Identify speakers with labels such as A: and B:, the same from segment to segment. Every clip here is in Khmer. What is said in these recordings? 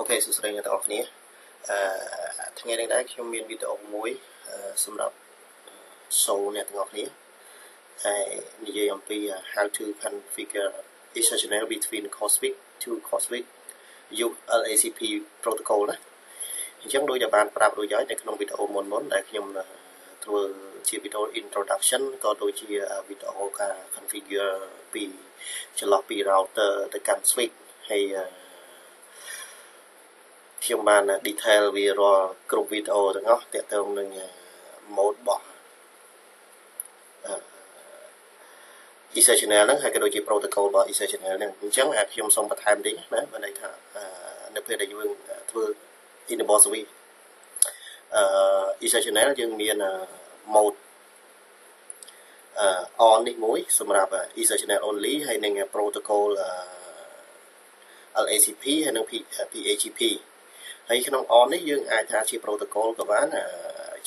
A: អូខេសួស្តីអ្នកទាំងអស់គ្នាអឺថ្ងៃនេះដែរខ្ញុំមានវីដេអូមួយសម្រាប់សូអ្នកទាំងអស់គ្នាហើយនិយាយអំពី how to configure user channel between Cosmic to Cosmic use LACP protocol ណាអញ្ចឹងដូចដែលបានប្រាប់រួចហើយនៅក្នុងវីដេអូមុនមុនដែលខ្ញុំធ្វើជាវីដេអូ introduction ក៏ដូចជាវីដេអូការ configure ពីចន្លោះពី router ទៅកាន់ switch ហើយ ខ្ញុំបាន detail វារាល់គ្រប់វីដេអូទាំងអស់ទាក់ទងនឹង mode របស់ Ether channel ហ្នឹងហើយក៏ដូចជា protocol របស់ Ether channel ហ្នឹងអញ្ចឹងខ្ញុំសូមបន្ថែមតិចណាបើន័យថានៅពេលដែលយើងធ្វើ enable service អឺ Ether channel យើងមាន mode អឺ on នេះមួយសម្រាប់ Ether channel only ហើយនឹង protocol LACP ហើយនិង PAGP ហើយក្នុង on នេះយើងអាចថាជា protocol ក៏បាន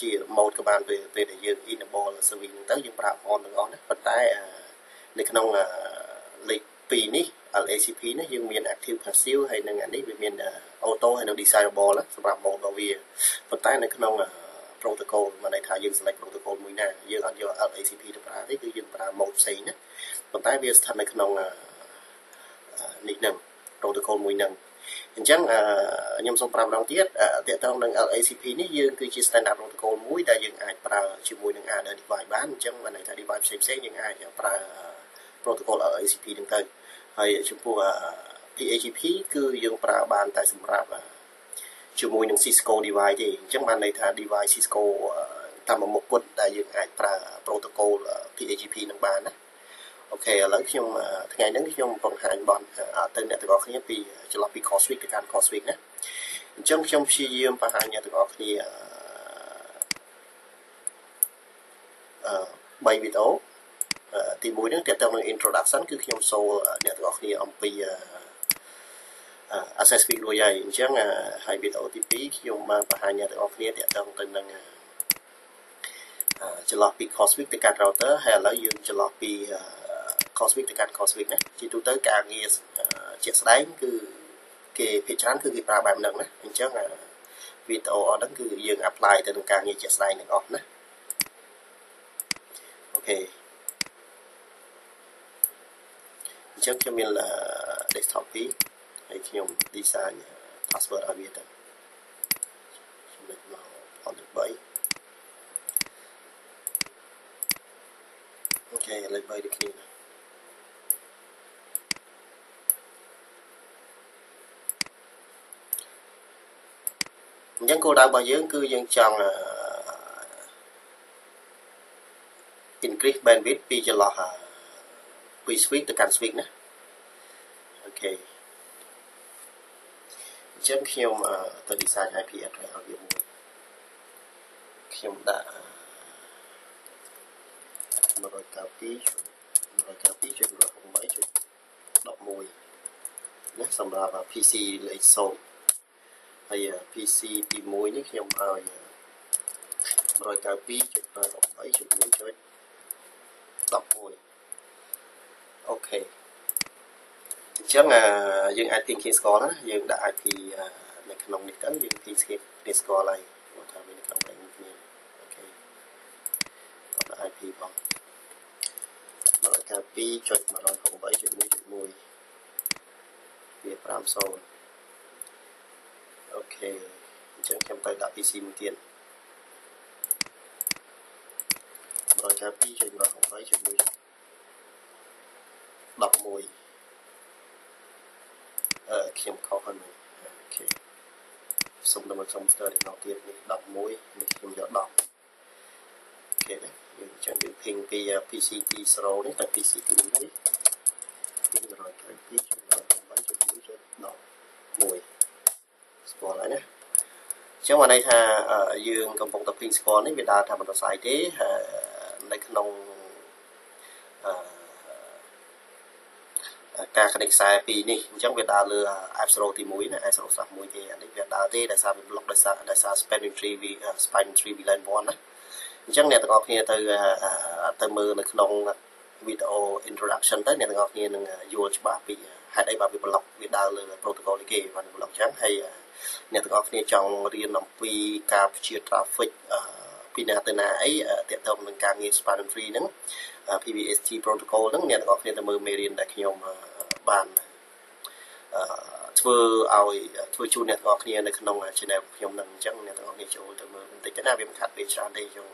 A: ជា mode ក៏បានពេលពេលដែលយើង enable service ហ្នឹងទៅយើងប្រើ on ទាំងអស់ណាប៉ុន្តែនៅក្នុងលេខ2នេះ LACP នេះយើងមាន active passive ហើយនឹងអានេះវាមាន auto ហើយនឹង desirable សម្រាប់ mode របស់វាប៉ុន្តែនៅក្នុង protocol មានន័យថាយើង select protocol មួយណាយើងអត់យក LACP ទៅប្រើទេគឺយើងប្រើ mode ផ្សេងណាប៉ុន្តែវាស្ថិតនៅក្នុងនេះនឹង protocol មួយហ្នឹង អញ្ចឹងខ្ញុំសូមប្រាប់ម្ដងទៀតតកតងនឹង LACP នេះយើងគឺជា standard protocol មួយដែលយើងអាចប្រើជាមួយនឹង other device បានអញ្ចឹងបានន័យថា device ផ្សេងៗយើងអាចប្រើ protocol LACP ហ្នឹងទៅហើយចំពោះ PAGP គឺយើងប្រើបានតែសម្រាប់ជាមួយនឹង Cisco device ទេអញ្ចឹងបានន័យថា device Cisco តាមមុខពុតដែលយើងអាចប្រើ protocol PAGP នឹងបានណា អូខេឥឡូវខ្ញុំថ្ងៃនេះខ្ញុំបង្ហាញបនទៅអ្នកទាំងអស់គ្នាពីចន្លោះពី Cosmic ទៅកាន់ Cosmic ណាអញ្ចឹងខ្ញុំព្យាយាមបង្ហាញអ្នកទាំងអស់គ្នាអឺ3វីដេអូទី1ហ្នឹងទាក់ទងនឹង introduction គឺខ្ញុំសូលអ្នកទាំងអស់គ្នាអំពី access speed រួចហើយអញ្ចឹងហើយវីដេអូទី2ខ្ញុំបានបង្ហាញអ្នកទាំងអស់គ្នាទាក់ទងទៅនឹងចន្លោះពី Cosmic ទៅកាន់ router ហើយឥឡូវយើងចន្លោះពី Cosmic ទៅកាន់ Cosmic ណាជាទូទៅការងារជាក់ស្ដែងគឺគេភាគច្រើនគឺគេប្រើបែបហ្នឹងណាអញ្ចឹងវីដេអូអស់ហ្នឹងគឺយើង apply ទៅនឹងការងារជាក់ស្ដែងទាំងអស់ណាអូខេអញ្ចឹងខ្ញុំមាន desktop 2ហើយខ្ញុំ design password ឲ្យវាទៅចំណុចមកផនទី3អូខេលេខ3ដូចគ្នាណា អញ្ចឹងគោលដៅរបស់យើងគឺយើងចង់ increase bandwidth ពីចន្លោះពី switch ទៅកាន់ switch ណាអូខេអញ្ចឹងខ្ញុំទៅ design IP address ឲ្យវាមួយខ្ញុំដាក់192 192.168.11ណាសម្រាប់ PC លេខ0 ហើយ PC ទី1នេះខ្ញុំឲ្យ192.168.1.11អូខេអញ្ចឹងយើងអាចទាញគ្នាស្គាល់ណាយើងដាក់ IP នៅក្នុងនេះទៅយើងទាញគ្នាស្គាល់ហើយគាត់ថាវានៅក្នុងបែបនេះគ្នាអូខេគាត់ដាក់ IP ផង192.168.1.1វា50 OK អញ្ចឹងខ្ញុំទៅដាក់ PC មួយទៀត192ចុច168ចុច1 11អឺខ្ញុំខុសហើយ OK សុំដល់ខ្ញុំស្ទើរដល់ទៀតនេះ11នេះខ្ញុំយក10 OK ណាយើងអញ្ចឹងយើង ping ពី PC ទី0នេះទៅ PC ទី1នេះ192ចុចស្គា ល់ហើយណាអញ្ចឹងមកន័យថាយើងកំពុងតែភីងស្គាល់នេះវាដើរថាមិនទៅស្អីទេនៅក្នុងការកណិតខ្សែពីរនេះអញ្ចឹងវាដើរលើ F0 ទី1ណា F0 ស្រាប់មួយទេអានេះវាដើរទេដោយសារវា block ដោយសារដោយសារ spanning tree វា spanning tree VLAN 1ណាអញ្ចឹងអ្នកទាំងអស់គ្នាទៅទៅមើលនៅក្នុងវីដេអូ introduction ទៅអ្នកទាំងអស់គ្នានឹងយល់ច្បាស់ពី ហេតុអីបើវា block វាដើរលើ protocol គេបាន block ចឹងហើយអ្នកទាំងអស់គ្នាចង់រៀនអំពីការព្យា traffic ពីណាទៅណាអីទាក់ទងនឹងការងារ span free ហ្នឹង PBST protocol ហ្នឹងអ្នកទាំងអស់គ្នាទៅមើលមេរៀនដែលខ្ញុំបានធ្វើឲ្យធ្វើជូនអ្នកទាំងអស់គ្នានៅក្នុង channel ខ្ញុំហ្នឹងអញ្ចឹងអ្នកទាំងអស់គ្នាចូលទៅមើលបន្តិចទៅណាវាមិនខាត់ពេលច្រើនទេយើង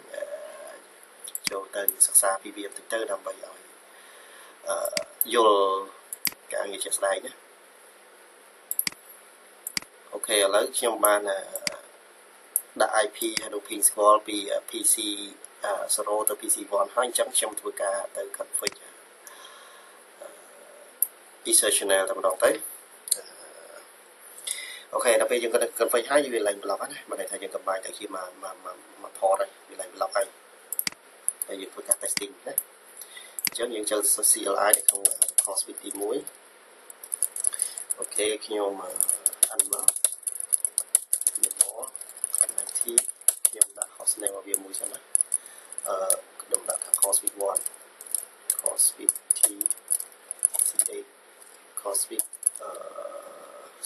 A: ចូលទៅសិក្សាពីវាបន្តិចទៅដើម្បីឲ្យយល់ ការងារជាក់ស្ដែងណាអូខេឥឡូវខ្ញុំបានដាក់ IP ហើយនឹង ping ស្គាល់ពី PC 0ទៅ PC1 ហើយអញ្ចឹងខ្ញុំធ្វើការទៅ config user channel តែម្ដងទៅអូខេដល់ពេលយើង config ហើយវាឡើង block ណាបើន័យថាយើង combine ទៅជាមកមកមក port ហើយវាឡើង block ហើយហើយយើងធ្វើការ testing ណាអញ្ចឹងយើងចូល CLI នៅក្នុង course ទី1អូខេខ្ញុំអានមកខ្ញុំដាក់ host name របស់វាមួយសិនណាអឺខ្ញុំដាក់ថា cosmic 1 cosmic t c8 cosmic អឺ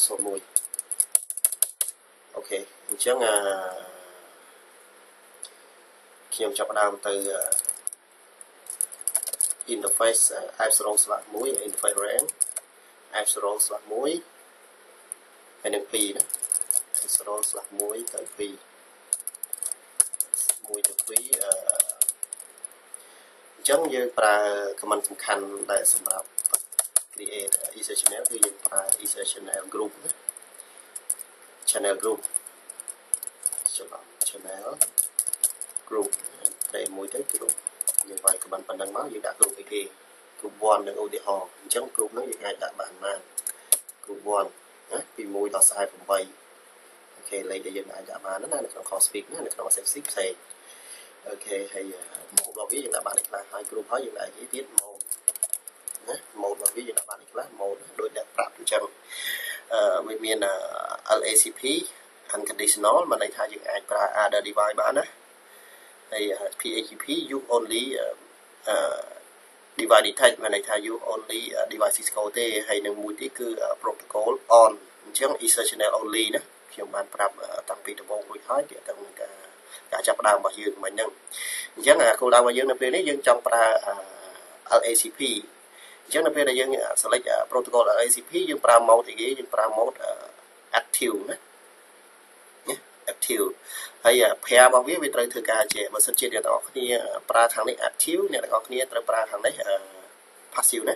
A: 01អូខេអញ្ចឹងអឺខ្ញុំចាប់ផ្ដើមទៅ interface f0/1 interface rank f0/1 ហើយនឹង2ណា f0/1 ទៅ2 1ទៅ2អឺអញ្ចឹងយើងប្រើ command សំខាន់ដែលសម្រាប់ create user channel គឺយើងប្រើ user channel group ណា channel group ច្រឡំ channel group តែមួយទៅ group យើងវាយ command ប៉ុណ្ណឹងមកយើងដាក់ group អីគេ group 1នឹងឧទាហរណ៍អញ្ចឹង group ហ្នឹងយើងអាចដាក់បានបាន group 1ណាពី1ដល់48អូខេលេខដែលយើងអាចដាក់បានណានៅក្នុង call speak ណានៅក្នុង assembly ផ្សេងអូខេហើយម៉ូដរបស់វាយើងដាក់បានខ្លះហើយគ្រប់ហើយយើងដាក់និយាយទៀតម៉ូដណាម៉ូដរបស់វាយើងដាក់បានខ្លះម៉ូដដូចអ្នកប្រាប់អញ្ចឹងអឺវាមាន LACP unconditional មានន័យថាយើងអាចប្រើ other device បានណា ហើយ PHP use only អឺ device detect មានន័យថា use only device Cisco ទេហើយនឹងមួយទៀតគឺ protocol on អញ្ចឹង ether channel only ណាខ្ញុំបានប្រាប់តាំងពីដំបូងរួចហើយទាក់ទងនឹងការការចាប់ផ្ដើមរបស់យើងមិញហ្នឹងអញ្ចឹងគោលដៅរបស់យើងនៅពេលនេះយើងចង់ប្រើ LACP អញ្ចឹងនៅពេលដែលយើង select protocol LACP យើងប្រើ mode អីគេយើងប្រើ mode active ណា active ហើយ pair របស់វាវាត្រូវធ្វើការជាបើសិនជាអ្នកទាំងអស់គ្នាប្រើខាងនេះ active អ្នកទាំងអស់គ្នាត្រូវប្រើខាងនេះ passive ណា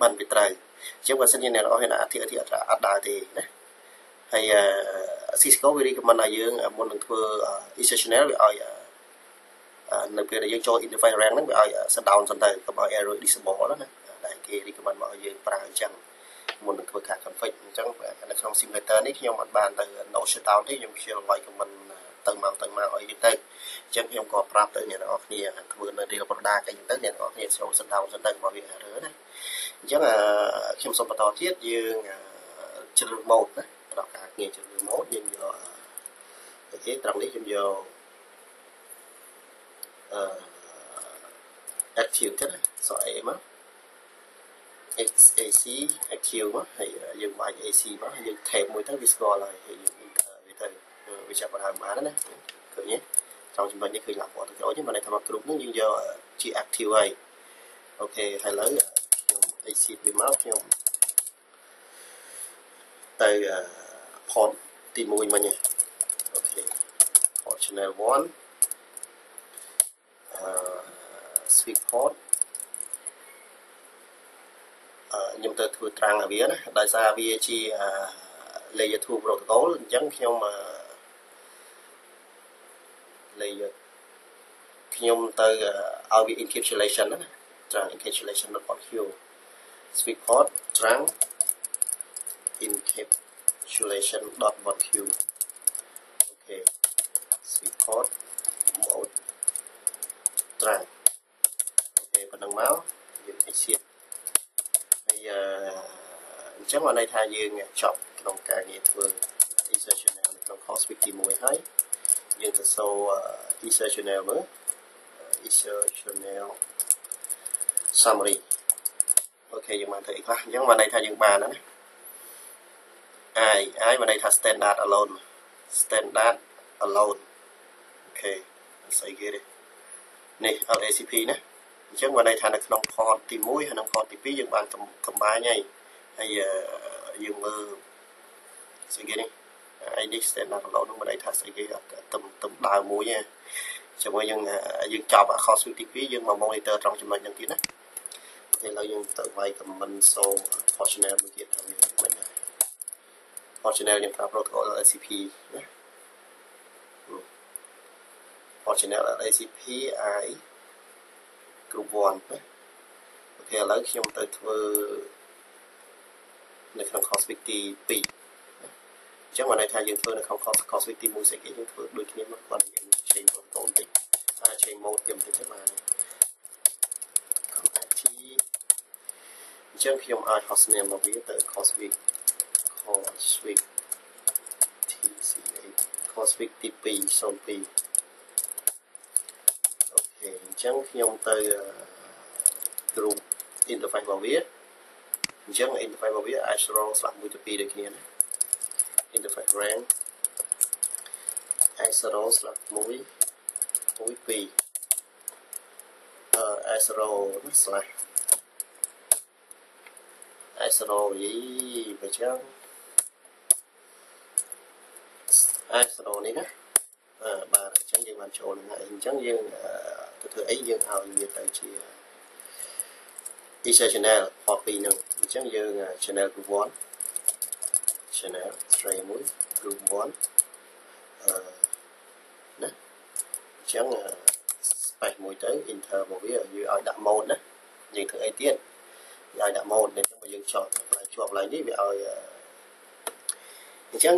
A: បានវាត្រូវអញ្ចឹងបើសិនជាអ្នកទាំងអស់គ្នា active អត់ដើរទេណាហើយ Cisco វា recommend ឲ្យយើងមុននឹងធ្វើ exceptional វាឲ្យនៅពេលដែលយើងចូល interface rank ហ្នឹងវាឲ្យ shut down សិនទៅកុំឲ្យ error disable ណាដែលគេ recommend មកឲ្យយើងប្រើអញ្ចឹង មុននឹងធ្វើការ config អញ្ចឹងនៅក្នុង simulator នេះខ្ញុំអត់បានទៅ no shutdown ទេខ្ញុំខ្ជិលវាយ command ទៅមកទៅមកឲ្យយើងទៅអញ្ចឹងខ្ញុំក៏ប្រាប់ទៅអ្នកនរគ្នាធ្វើនៅ real product អីទៅអ្នកនរគ្នាចូល shut down សិនទៅមកវា error ណាអញ្ចឹងខ្ញុំសូមបន្តទៀតយើងជ្រើស mode ណាដល់ការងារជ្រើស mode យើងយកអូខេត្រង់នេះខ្ញុំយកអឺ active ទៅសអ A មក XAC active មកហើយយើងបាច់ AC មកហើយយើង tab មួយទៅវាស្គាល់ហើយហើយយើង enter វាទៅវាចាប់បានបានណាឃើញទេ trong ចំណុចនេះឃើញឡាពណ៌ទៅចូលទេមិនន័យថាមកគ្រប់នេះយើងយកជា active ហើយអូខេហើយឥឡូវខ្ញុំ AC វាមកខ្ញុំទៅ port ទី1មិញអូខេ port channel 1អឺ switch port ខ្ញុំទៅធ្វើត្រាំងឲ្យវាណាដោយសារវាជា layer 2 protocol អញ្ចឹងខ្ញុំ layer ខ្ញុំទៅឲ្យវា encapsulation ណាត្រាំង encapsulation.q switch port ត្រាំង encapsulation.1q អូខេ switch port mode ត្រាំងអូខេប៉ុណ្ណឹងមកយើង exit អញ្ចឹងបានន័យថាយើងចប់ក្នុងការងារធ្វើ research channel នៅក្នុង course week ទី1ហើយយើងទៅសូ research channel មើល research channel summary អូខេយើងបានធ្វើអីខ្លះអញ្ចឹងបានន័យថាយើងបានណា i i បានន័យថា standard alone standard alone អូខេស្អីគេទេនេះ LACP ណា អញ្ចឹងបានន័យថានៅក្នុង port ទី1ហើយនិង port ទី2យើងបានកំបាញហើយហើយយើងមើលស្អីគេនេះ ID standard alone នោះមិនន័យថាស្អីគេទំទំដើមមួយទេជាមួយយើងយើងចប់ cost ទី2យើងមក monitor ត្រង់ចំណុចហ្នឹងទៀតណាឥឡូវយើងទៅវាយ comment so functional មួយទៀតថាវាមិនដែរ functional យើងប្រើ protocol LCP ណា functional LCP i group 1ណាអូខេឥឡូវខ្ញុំទៅធ្វើនៅក្នុង cosmic ទី2អញ្ចឹងបានន័យថាយើងធ្វើនៅក្នុង cosmic ទី1ស្អីគេយើងធ្វើដូចគ្នាមកគាត់យើង change protocol បន្តិចតែ change mode យើងបន្តិចទៅបានអញ្ចឹងខ្ញុំអាច host name របស់វាទៅ cosmic cosmic tca cosmic ទី2 02 អូខេអញ្ចឹងខ្ញុំទៅ group interface របស់វាអញ្ចឹង interface របស់វា Astro ស្លាប់1ទៅ2ដូចគ្នាណា interface rank Astro ស្លាប់1 1 2អឺ Astro ណា slash អេសរ៉ូយីបើចឹងអេសរ៉ូនេះណាអឺបាទអញ្ចឹងយើងបានចូលនឹងហើយអញ្ចឹងយើង ទៅធ្វើអីយើងឲ្យវាទៅជា Easter channel ផតពីនឹងអញ្ចឹងយើង channel group 1 channel tray 1 group 1អឺណាអញ្ចឹង space មួយទៅ enter មកវាយើងឲ្យដាក់ mode ណាយើងធ្វើអីទៀតឲ្យដាក់ mode នេះមកយើងចប់កន្លែងជាប់កន្លែងនេះវាឲ្យអញ្ចឹង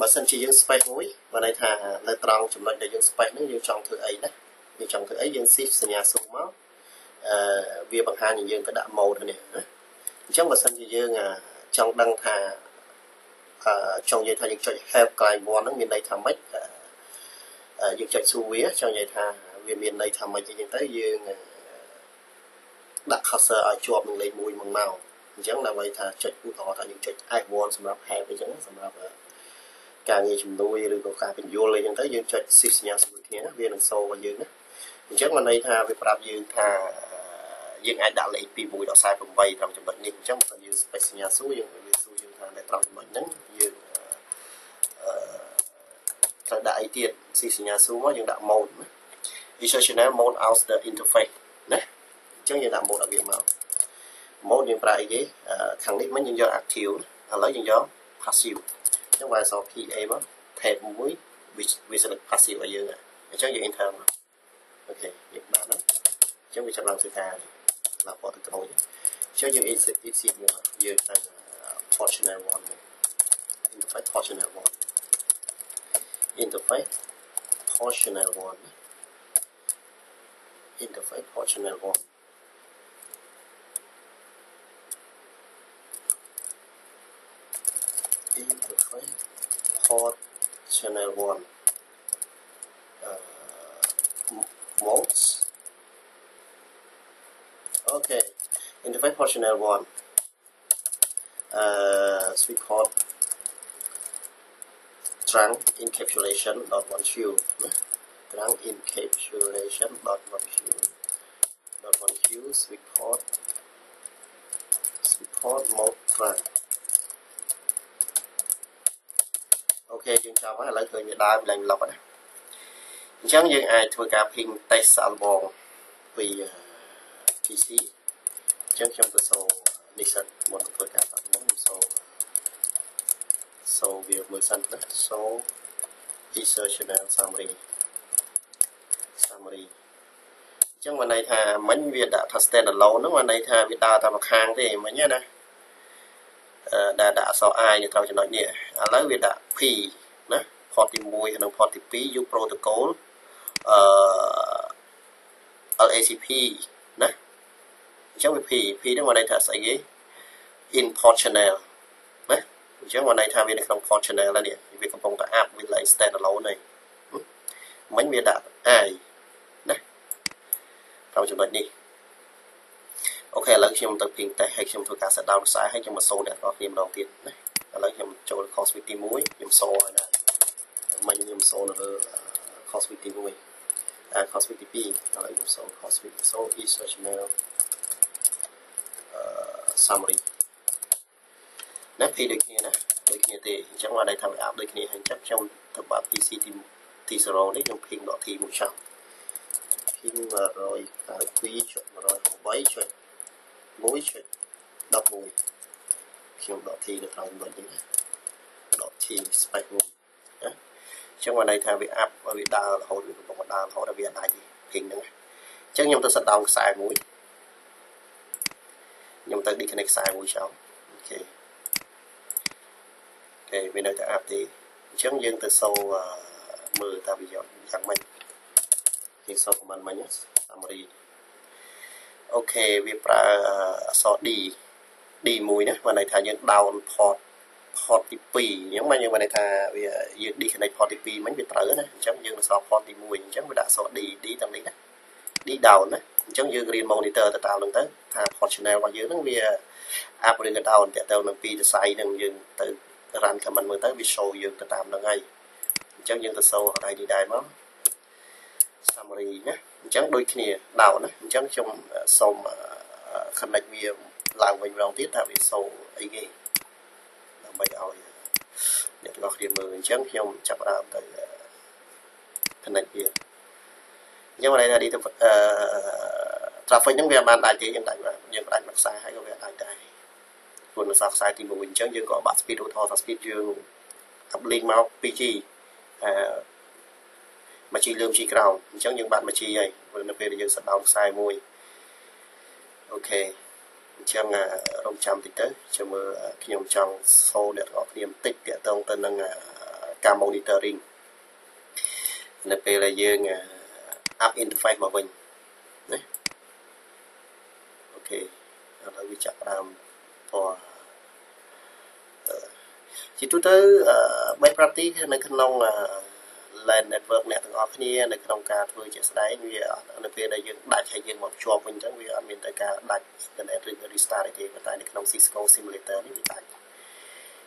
A: បើសិនជាយើង space មួយបើន័យថានៅត្រង់ចំណុចដែលយើង space ហ្នឹងយើងចង់ធ្វើអីណា យើងចង់ធ្វើអីយើង shift សញ្ញាសូមកអឺវាបង្ហាញឲ្យយើងទៅដាក់ mode នេះណាអញ្ចឹងបើសិនជាយើងចង់ដឹងថាអឺចង់និយាយថាយើងចុច help client 1ហ្នឹងមានន័យថាម៉េចយើងចុចសួរវាចង់និយាយថាវាមានន័យថាម៉េចអីចឹងទៅយើងដាក់ cursor ឲ្យជាប់នឹងលេខ1មកមកអញ្ចឹងដើម្បីថាចុចឧទាហរណ៍ថាយើងចុច F1 សម្រាប់ help អញ្ចឹងសម្រាប់ ការងារជំនួយឬក៏ការបញ្យល់អីចឹងទៅយើងចុច shift សញ្ញាជាមួយគ្នាណាវានឹងសូរបស់យើងណាអញ្ចឹងមិនន័យថាវាប្រាប់យើងថាយើងអាចដាក់លេខពី1ដល់48ត្រង់ចំណុចនេះអញ្ចឹងបើយើង space សញ្ញាសួរយើងវាសួរយើងថានៅត្រង់ចំណុចហ្នឹងយើងអឺត្រូវដាក់អីទៀតស៊ីសញ្ញាសួរមកយើងដាក់ mode ណា Visual Channel mode out the interface ណាអញ្ចឹងយើងដាក់ mode ឲ្យវាមក mode យើងប្រើអីគេខាងនេះមិញយើងយក active ឥឡូវយើងយក passive អញ្ចឹងវាអក្សរ PA មក tab មួយវា select passive ឲ្យយើងអញ្ចឹងយើង enter មកអូខេយើងបានណាអញ្ចឹងវាចាប់ឡើងធ្វើការឡាពតទៅក្រោយអញ្ចឹងយើង insert insert មកយើងទៅ portional one interface portional one interface portional one interface portional one interface port channel 1 uh, modes okay interface port channel 1 uh, sweet port trunk encapsulation dot one q trunk encapsulation dot one q dot one q sweet port sweet port mode trunk អូខេយើងចប់ហើយឥឡូវឃើញវាដើរវាឡើងលុបណាអញ្ចឹងយើងអាចធ្វើការ ping test សាកល្បងពី PC អញ្ចឹងខ្ញុំទៅសូនេះសិនមុនធ្វើការសាកល្បងខ្ញុំសូសូវាមើលសិនណាសូ user channel summary summary អញ្ចឹងបានន័យថាមិញវាដាក់ថា stand alone ហ្នឹងបានន័យថាវាដើរតែម្ខាងទេមិញណា ដែលដាក់អក្សរ i នៅត្រង់ចំណុចនេះឥឡូវវាដាក់ p ណា port ទី1និង port ទី2 use protocol អឺ LACP ណាអញ្ចឹងវា p p ហ្នឹងមកន័យថាស្អីគេ in port channel ណាអញ្ចឹងមកន័យថាវានៅក្នុង port channel ហើយនេះវាកំពុងតែ app វាឡើង stand alone ហើយមិញវាដាក់ i ណាត្រង់ចំណុចនេះ អូខេឥឡូវខ្ញុំទៅពីងតេសហើយខ្ញុំធ្វើការ set down ខ្សែហើយខ្ញុំមកសូអ្នកទាំងគ្នាម្ដងទៀតណាឥឡូវខ្ញុំចូល course week ទី1ខ្ញុំសូហើយណាមិញខ្ញុំសូនៅលើ course week ទី1អា course week ទី2ឥឡូវខ្ញុំសូ course week សូ e search mail អឺ summary ណាពីដូចគ្នាណាដូចគ្នាទេអញ្ចឹងមកដៃថាវាអាប់ដូចគ្នាហើយអញ្ចឹងខ្ញុំទៅបាត់ PC ទីទី0នេះខ្ញុំ ping .t មួយចង់ ping 192.168ចុច1ចុច 11ខ្ញុំ .t នៅក្រោមដូចនេះ .t space 1ណាអញ្ចឹងមកន័យថាវាអាប់វាដើររហូតវាកំពុងដើររហូតដល់វាអាច ping ហ្នឹងអញ្ចឹងខ្ញុំទៅសិតដោនខ្សែមួយខ្ញុំទៅ disconnect ខ្សែមួយចោលអូខេគេវានៅតែអាប់ទេអញ្ចឹងយើងទៅសូមើលថាវាយ៉ាងម៉េចយើងសូ command មិញ summary អូខេវាប្រើអក្សរ D D1 ណាបានន័យថាយើង down port port ទី2អញ្ចឹងមកយើងបានន័យថាវាយើង disconnect port ទី2មិញវាត្រូវណាអញ្ចឹងយើងអក្សរ port ទី1អញ្ចឹងវាដាក់អក្សរ D D តាមនេះណា D down ណាអញ្ចឹងយើងរៀន monitor ទៅតាមហ្នឹងទៅថា port channel របស់យើងហ្នឹងវា up ឬក៏ down តើទៅនឹងពីរស័យហ្នឹងយើងទៅ run command មើលទៅវា show យើងទៅតាមហ្នឹងហើយអញ្ចឹងយើងទៅសូកន្លែងនេះដែរមក summary ណាអញ្ចឹងដូចគ្នាដោណាអញ្ចឹងខ្ញុំសូម connect វាឡើងវិញម្ដងទៀតថាវាសូអីគេដើម្បីឲ្យអ្នកទាំងអស់គ្នាមើលអញ្ចឹងខ្ញុំចាប់ដើមទៅ connect វាអញ្ចឹងន័យថានេះទៅអឺ traffic ហ្នឹងវាបានដាច់ទេយើងដាច់យើងដាច់មួយខ្សែហើយក៏វាដាច់ដែរព្រោះនៅសល់ខ្សែទី1អញ្ចឹងយើងក៏បាក់ speed ឧទាហរណ៍ថា speed យើង uplink មក 2G អឺ មួយជីលើមជីក្រោមអញ្ចឹងយើងបាត់មួយជីហើយនៅពេលដែលយើងសដោនខ្សែមួយអូខេអញ្ចឹងរំចាំតិចទៅចាំមើលខ្ញុំចង់សូអ្នកទាំងអស់គ្នាបន្តិចទាក់ទងទៅនឹងការ monitoring នៅពេលដែលយើង up interface មកវិញណាអូខេឥឡូវវាចាប់ដើមពណ៌ជាទូទៅ best practice នៅក្នុង LAN network អ្នកទាំងអស់គ្នានៅក្នុងការធ្វើជាក់ស្ដែងវានៅពេលដែលយើងដាច់ហើយយើងមកភ្ជាប់វិញអញ្ចឹងវាអត់មានតែការដាច់ internet ឬ restart ទេប៉ុន្តែនៅក្នុង Cisco simulator នេះវាដាច់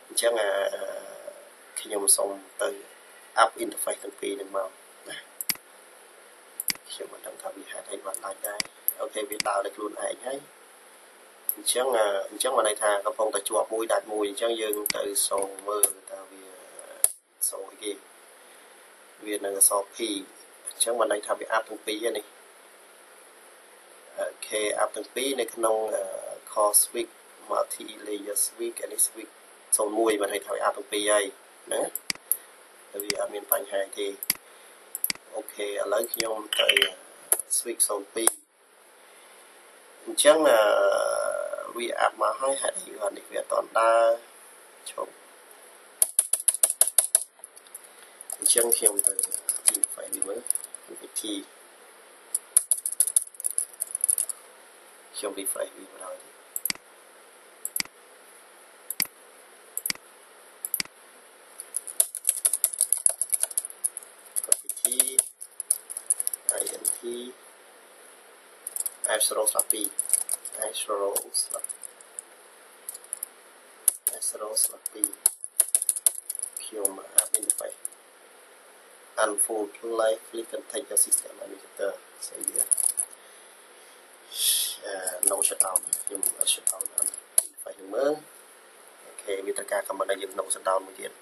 A: អញ្ចឹងខ្ញុំសូមទៅ up interface ទាំងពីរនឹងមកណាខ្ញុំមិនដឹងថាវាហេតុអីបានដាច់ដែរអូខេវាដើរដោយខ្លួនឯងហើយអញ្ចឹងអញ្ចឹងមកន័យថាកំពុងតែជាប់មួយដាច់មួយអញ្ចឹងយើងទៅសូមមើលថាវាសូអីគេ វានៅអក្សរ P អញ្ចឹងបានន័យថាវា up ទាំងពីរនេះអូខេ up ទាំងពីរនៅក្នុង core switch multi layer switch អានេះ switch 01បានន័យថាវា up ទាំងពីរហើយណាតែវាអត់មានបញ្ហាទេអូខេឥឡូវខ្ញុំទៅ switch 02អញ្ចឹងវា up មកហើយហេតុអីវានេះវាអត់ដើរឈប់ អញ្ចឹងខ្ញុំទៅ file នេះមើលវិធីខ្ញុំ refresh វាបណ្ដោយវិធី int f0 ស្លាប់2 f0 ស្លាប់ f0 ស្លាប់2ខ្ញុំ app interface unfold live click and take your system manager ស្អីវា no shutdown ខ្ញុំ shutdown អត់បាយមើលអូខេវាត្រូវការ comment ឲ្យយើង no shutdown មួយទៀត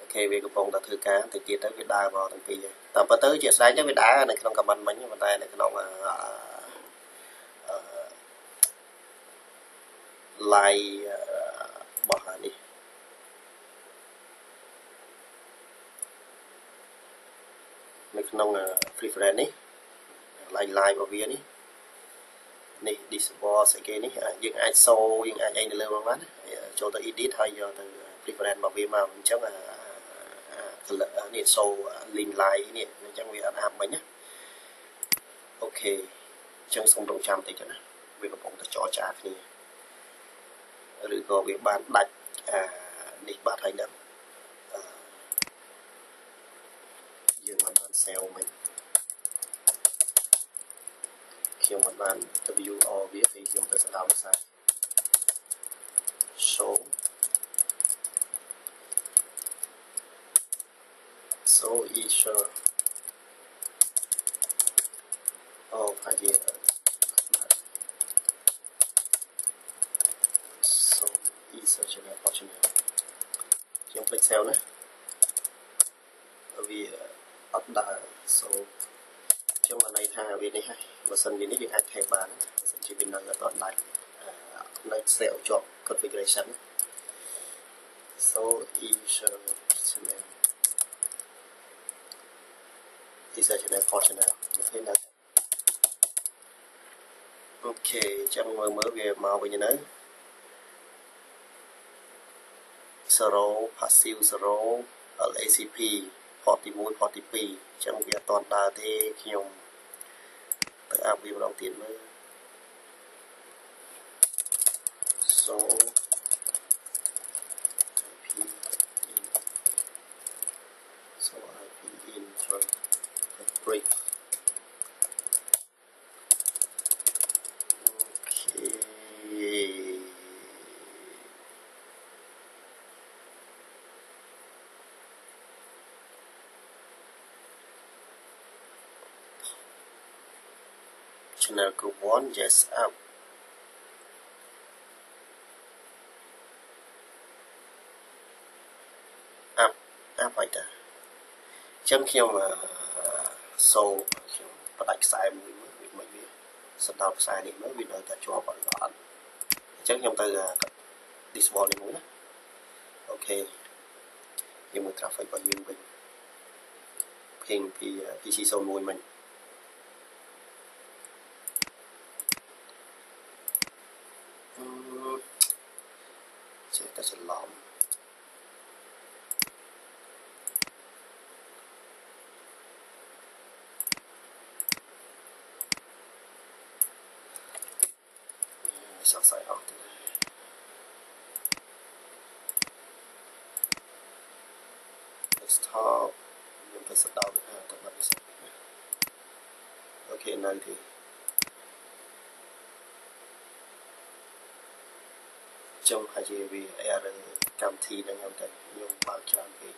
A: អូខេវាកំពុងតែធ្វើការតិចទៀតទៅវាដើរមកទាំងពីរតែប៉ុន្តែជាស្ដែងទៅវាដើរនៅក្នុង comment មិញប៉ុន្តែនៅក្នុង live របស់នេះ នៅក្នុង preference នេះ line line របស់វានេះនេះ disable ស្អីគេនេះយើងអាចសូយើងអាចអីនៅលើមកបានចូលទៅ edit ហើយយកទៅ preference របស់វាមកអញ្ចឹងនេះសូ link line នេះអញ្ចឹងវាអត់អាប់មិញណាអូខេអញ្ចឹងសូមរងចាំតិចណាវាកំពុងតែចរចាគ្នាឬក៏វាបានដាច់អានេះបាត់ហើយហ្នឹ យើងមិនបាន sell មិញអូខខ្ញុំមិនបាន WR វាពេលខ្ញុំទៅស្ដាប់ភាសា show so Isha oh idea so Isha ជាអ្នកបោះជំនឿខ្ញុំភ្លេច sale ណាវា អត់ដើរ so ខ្ញុំបានន័យថាវានេះហើយបើសិនវានេះយើងអាចថែបានបើសិនជាវានៅអត់ដាច់នៅ sale ជាប់ configuration so Isha channel Isha channel for channel អូខេណាអូខេចាំមើលមើលវាមកវិញនៅ zero passive zero LACP ផតទី1ផតទី2អញ្ចឹងវាអត់តដើរទេខ្ញុំទៅអាប់វាម្ដងទៀតមើល so so IP intro break channel group 1 yes up អាប់អាប់ហើយតាអញ្ចឹងខ្ញុំសូខ្ញុំបដាច់ខ្សែមួយមើលវាមិនវាស្ដាប់ខ្សែនេះមើលវានៅតែជាប់អត់អត់អញ្ចឹងខ្ញុំទៅ disable នេះមួយណាអូខេយើងមើល traffic របស់យើងវិញ ping ពី PC 01 មិញ សង្ស័យអស់ទៅ desktop ខ្ញុំទៅស្ដាប់ទៅបាត់នេះ OK នៅទីចង់ហើយជាវា error កម្មវិធីហ្នឹងខ្ញុំតែខ្ញុំបើកច្រើនពេក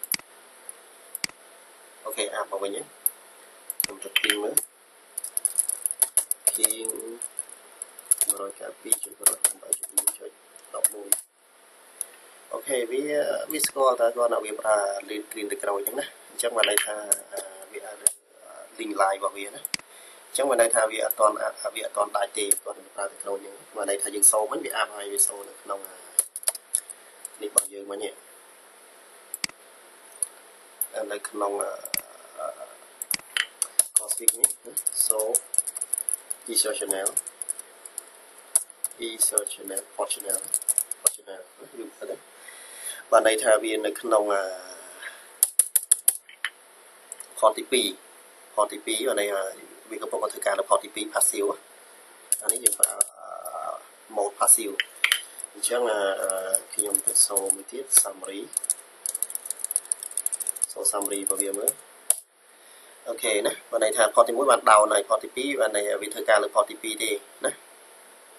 A: OK up មកវិញខ្ញុំទៅ ping មើល ping 192.168.1.11 OK វាវាស្គាល់តែគាត់ថាវាប្រើ link green ទៅក្រោយអញ្ចឹងណាអញ្ចឹងបានន័យថាវា link line របស់វាណាអញ្ចឹងបានន័យថាវាអត់តន់វាអត់តន់ដាច់ទេគាត់ប្រើទៅក្រោយអញ្ចឹងបានន័យថាយើងសូមវិញវាអាប់ហើយវាសូនៅក្នុងនេះរបស់យើងវិញនេះនៅក្នុង config នេះ so user channel e search channel port channel port channel យូរទៅបានន័យថាវានៅក្នុង port ទី2 port ទី2បានន័យថាវាកំពុងធ្វើការនៅ port ទី2 passive អានេះយើងប្រើ mode passive អញ្ចឹងខ្ញុំទៅសូមួយទៀត summary សូ summary របស់វាមើលអូខេណាបានន័យថា port ទី1បាន down ហើយ port ទី2បានន័យវាធ្វើការលើ port ទី2ទេណា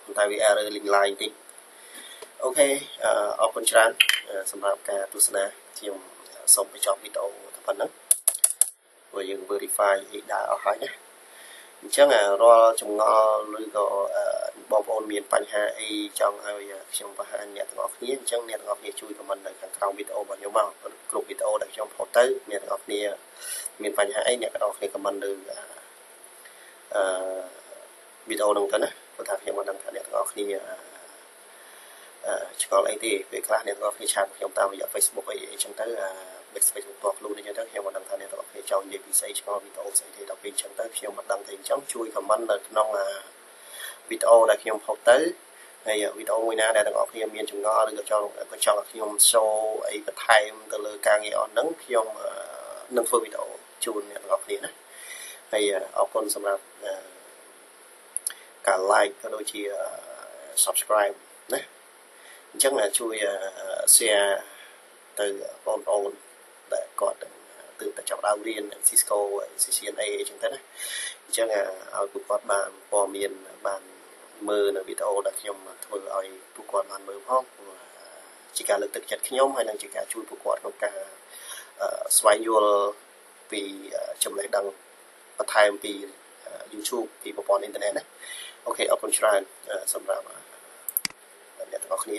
A: ប៉ុន្តែវា error link line តិចអូខេអរគុណច្រើនសម្រាប់ការទស្សនាខ្ញុំសូមបញ្ចប់វីដេអូតែប៉ុណ្្នឹងព្រោះយើង verify អីដែរអស់ហើយណាអញ្ចឹងរាល់ចម្ងល់ឬក៏បងប្អូនមានបញ្ហាអីចង់ឲ្យខ្ញុំបង្ហាញអ្នកទាំងអស់គ្នាអញ្ចឹងអ្នកទាំងអស់គ្នាជួយ comment នៅខាងក្រោមវីដេអូរបស់ខ្ញុំមកគ្រប់វីដេអូដែលខ្ញុំផុសទៅអ្នកទាំងអស់គ្នាមានបញ្ហាអីអ្នកទាំងអស់គ្នា comment លើអឺវីដេអូហ្នឹងទៅណា ព្រោះថាខ្ញុំមិនដឹងថាអ្នកទាំងអស់គ្នាអឺឆ្ងល់អីទេពេលខ្លះអ្នកទាំងអស់គ្នាឆាតខ្ញុំតាមរយៈ Facebook អីអីចឹងទៅអា Facebook ផ្ទាល់ខ្លួនអញ្ចឹងទៅខ្ញុំមិនដឹងថាអ្នកទាំងអស់គ្នាចង់និយាយពីស្អីឆ្ងល់វីដេអូស្អីទេដល់ពេលអញ្ចឹងទៅខ្ញុំមិនដឹងទេអញ្ចឹងជួយ comment នៅក្នុងវីដេអូដែលខ្ញុំផុសទៅហើយវីដេអូមួយណាដែលទាំងអស់គ្នាមានចម្ងល់ឬក៏ចង់ក៏ចង់ឲ្យខ្ញុំ show អីបន្ថែមទៅលើការងារអស់ហ្នឹងខ្ញុំនឹងធ្វើវីដេអូជូនអ្នកទាំងអស់គ្នាណាហើយអរគុណសម្រាប់ ការ like ក៏ដូចជា subscribe ណាអញ្ចឹងជួយ share ទៅបងប្អូនដែលគាត់ទើបតែចាប់ដើមរៀន Cisco CCNA អញ្ចឹងទៅណាអញ្ញ្ចឹងឲ្យពួកគាត់បានព័ត៌មានបានមើលនៅវីដេអូដែលខ្ញុំធ្វើឲ្យពួកគាត់បានមើលផងជាការលើកទឹកចិត្តខ្ញុំហើយនិងជាការជួយពួកគាត់ក្នុងការស្វែងយល់ពីចំណេះដឹងបន្ថែមពី YouTube ពីប្រព័ន្ធអ៊ីនធឺណិតណា អូខេអរគុណច្រើនសម្រាប់អ្នកទាំងអស់គ្នា